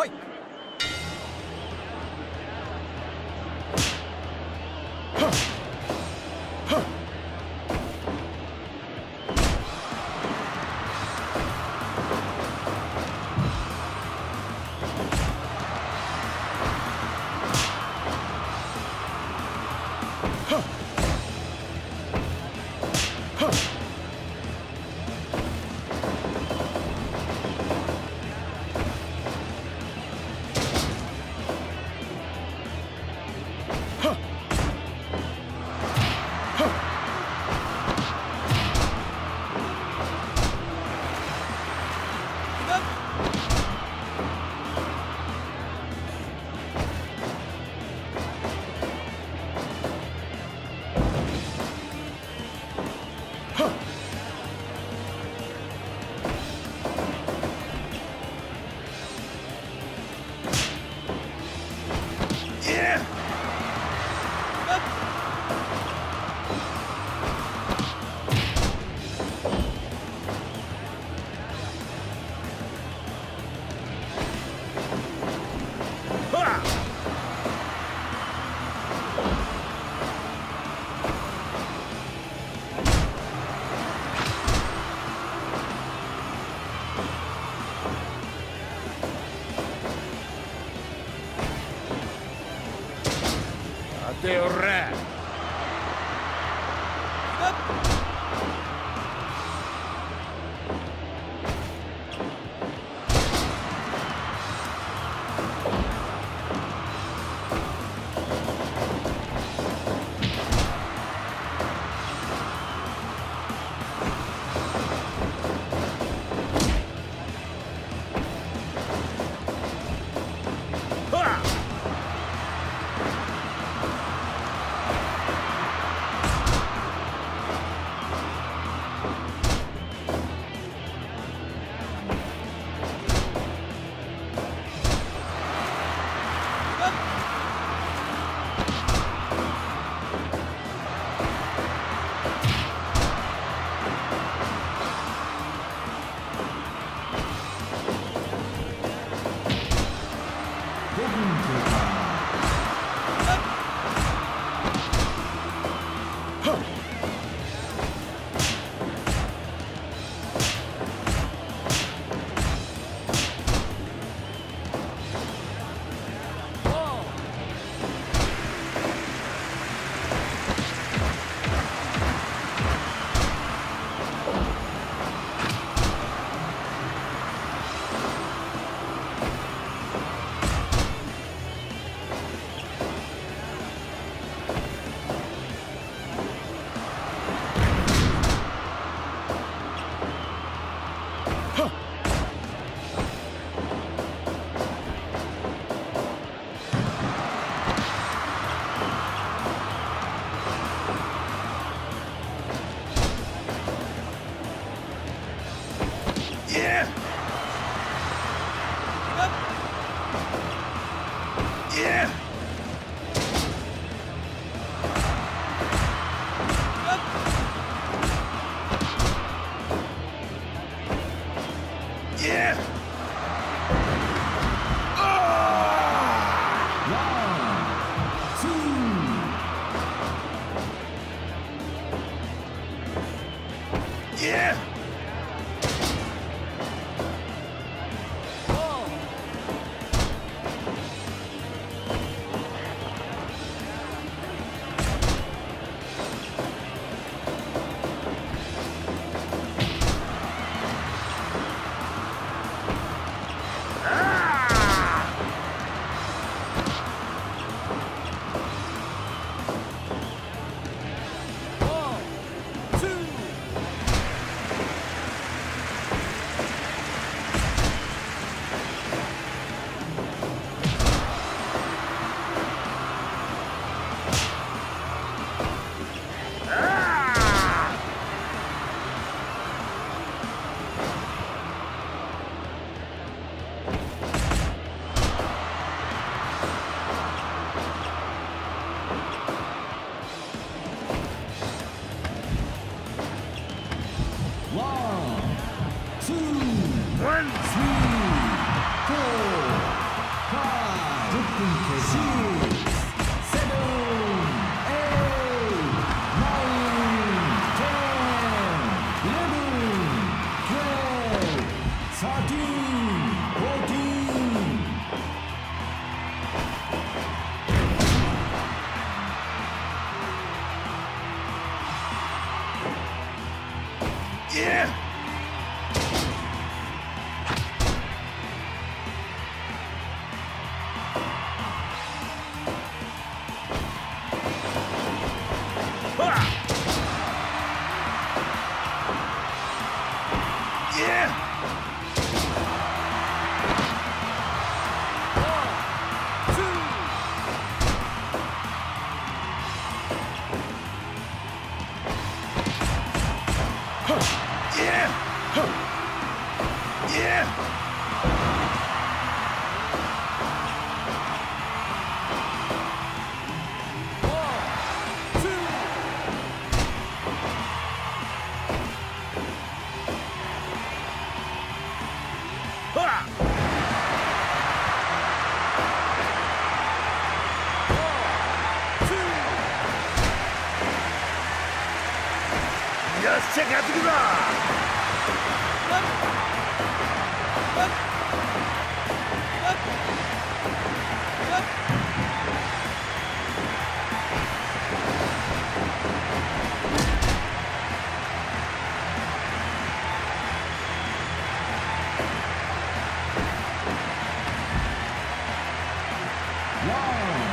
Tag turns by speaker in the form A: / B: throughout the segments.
A: はい。はっ Vision よっしゃやってくぞ Wow.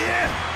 A: Yeah.